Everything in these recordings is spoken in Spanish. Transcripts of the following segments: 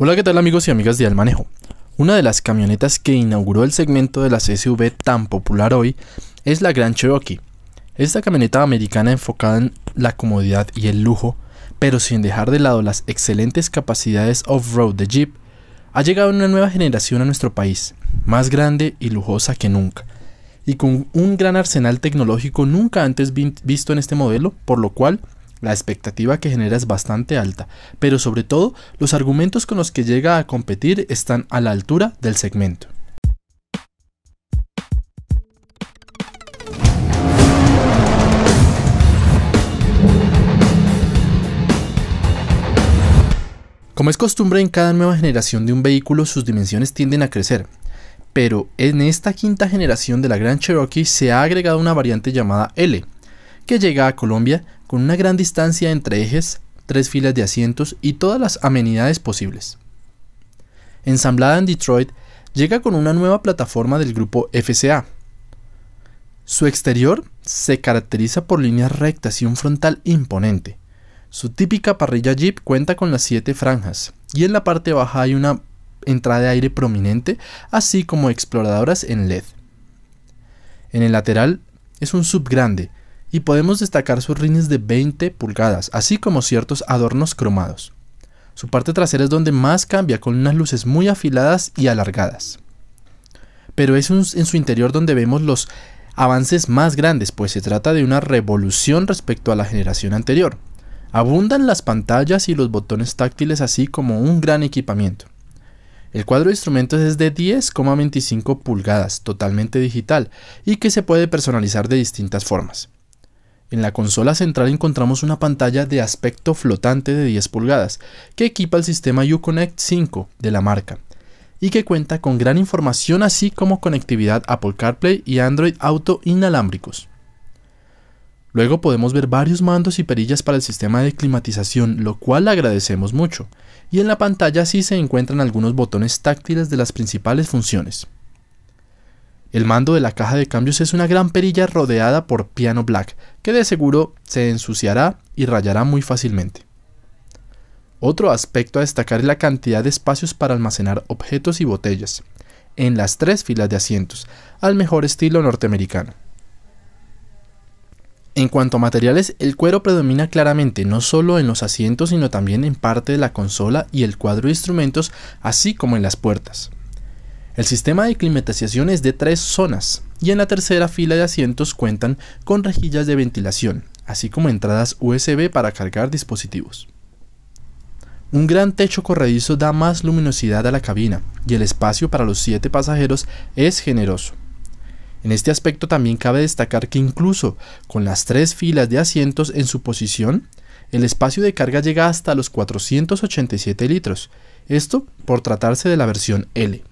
Hola, ¿qué tal amigos y amigas de Al Manejo? Una de las camionetas que inauguró el segmento de las SUV tan popular hoy es la Grand Cherokee. Esta camioneta americana enfocada en la comodidad y el lujo, pero sin dejar de lado las excelentes capacidades off-road de Jeep, ha llegado una nueva generación a nuestro país, más grande y lujosa que nunca, y con un gran arsenal tecnológico nunca antes visto en este modelo, por lo cual la expectativa que genera es bastante alta, pero sobre todo los argumentos con los que llega a competir están a la altura del segmento. Como es costumbre en cada nueva generación de un vehículo, sus dimensiones tienden a crecer. Pero en esta quinta generación de la Grand Cherokee se ha agregado una variante llamada L, que llega a Colombia con una gran distancia entre ejes, tres filas de asientos y todas las amenidades posibles. Ensamblada en Detroit, llega con una nueva plataforma del grupo FCA. Su exterior se caracteriza por líneas rectas y un frontal imponente. Su típica parrilla Jeep cuenta con las siete franjas y en la parte baja hay una entrada de aire prominente, así como exploradoras en LED. En el lateral es un sub grande y podemos destacar sus rines de 20 pulgadas, así como ciertos adornos cromados. Su parte trasera es donde más cambia, con unas luces muy afiladas y alargadas. Pero es en su interior donde vemos los avances más grandes, pues se trata de una revolución respecto a la generación anterior. Abundan las pantallas y los botones táctiles así como un gran equipamiento. El cuadro de instrumentos es de 10,25 pulgadas, totalmente digital, y que se puede personalizar de distintas formas. En la consola central encontramos una pantalla de aspecto flotante de 10 pulgadas, que equipa el sistema Uconnect 5 de la marca, y que cuenta con gran información así como conectividad Apple CarPlay y Android Auto inalámbricos. Luego podemos ver varios mandos y perillas para el sistema de climatización, lo cual agradecemos mucho, y en la pantalla sí se encuentran algunos botones táctiles de las principales funciones. El mando de la caja de cambios es una gran perilla rodeada por piano black, que de seguro se ensuciará y rayará muy fácilmente. Otro aspecto a destacar es la cantidad de espacios para almacenar objetos y botellas, en las tres filas de asientos, al mejor estilo norteamericano. En cuanto a materiales, el cuero predomina claramente no solo en los asientos, sino también en parte de la consola y el cuadro de instrumentos, así como en las puertas. El sistema de climatización es de tres zonas y en la tercera fila de asientos cuentan con rejillas de ventilación, así como entradas USB para cargar dispositivos. Un gran techo corredizo da más luminosidad a la cabina y el espacio para los siete pasajeros es generoso. En este aspecto también cabe destacar que incluso con las tres filas de asientos en su posición, el espacio de carga llega hasta los 487 litros, esto por tratarse de la versión L.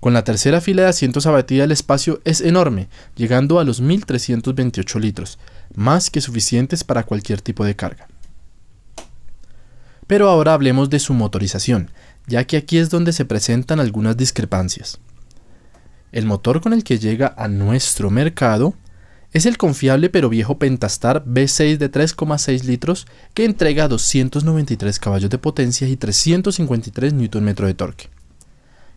Con la tercera fila de asientos abatida el espacio es enorme, llegando a los 1.328 litros, más que suficientes para cualquier tipo de carga. Pero ahora hablemos de su motorización, ya que aquí es donde se presentan algunas discrepancias. El motor con el que llega a nuestro mercado es el confiable pero viejo Pentastar V6 de 3,6 litros que entrega 293 caballos de potencia y 353 Nm de torque.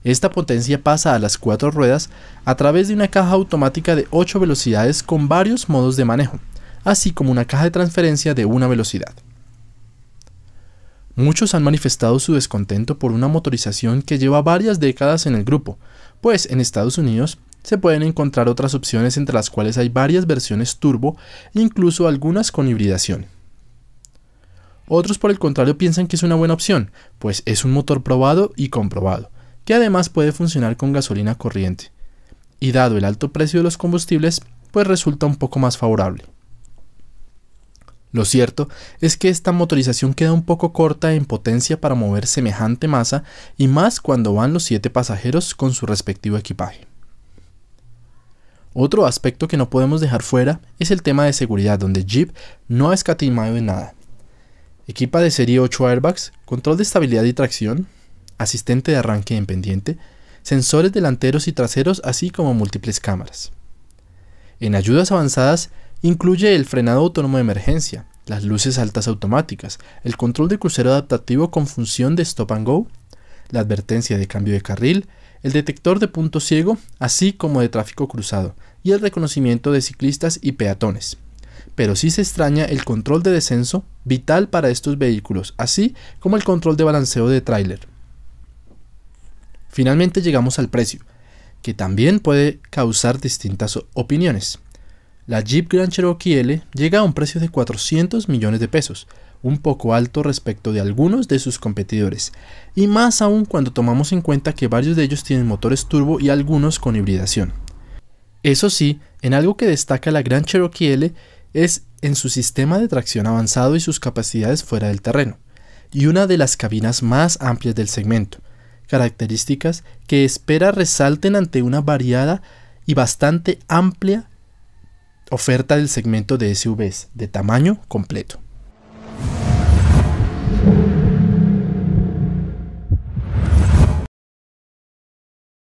Esta potencia pasa a las cuatro ruedas a través de una caja automática de 8 velocidades con varios modos de manejo, así como una caja de transferencia de una velocidad. Muchos han manifestado su descontento por una motorización que lleva varias décadas en el grupo, pues en Estados Unidos se pueden encontrar otras opciones entre las cuales hay varias versiones turbo e incluso algunas con hibridación. Otros por el contrario piensan que es una buena opción, pues es un motor probado y comprobado, que además puede funcionar con gasolina corriente, y dado el alto precio de los combustibles, pues resulta un poco más favorable. Lo cierto es que esta motorización queda un poco corta en potencia para mover semejante masa y más cuando van los 7 pasajeros con su respectivo equipaje. Otro aspecto que no podemos dejar fuera es el tema de seguridad, donde Jeep no ha escatimado en nada. Equipa de serie 8 airbags, control de estabilidad y tracción, asistente de arranque en pendiente, sensores delanteros y traseros, así como múltiples cámaras. En ayudas avanzadas incluye el frenado autónomo de emergencia, las luces altas automáticas, el control de crucero adaptativo con función de stop and go, la advertencia de cambio de carril, el detector de punto ciego, así como de tráfico cruzado, y el reconocimiento de ciclistas y peatones. Pero sí se extraña el control de descenso, vital para estos vehículos, así como el control de balanceo de tráiler. Finalmente llegamos al precio, que también puede causar distintas opiniones. La Jeep Grand Cherokee L llega a un precio de 400 millones de pesos, un poco alto respecto de algunos de sus competidores, y más aún cuando tomamos en cuenta que varios de ellos tienen motores turbo y algunos con hibridación. Eso sí, en algo que destaca la Grand Cherokee L es en su sistema de tracción avanzado y sus capacidades fuera del terreno, y una de las cabinas más amplias del segmento, características que espera resalten ante una variada y bastante amplia oferta del segmento de SUVs de tamaño completo.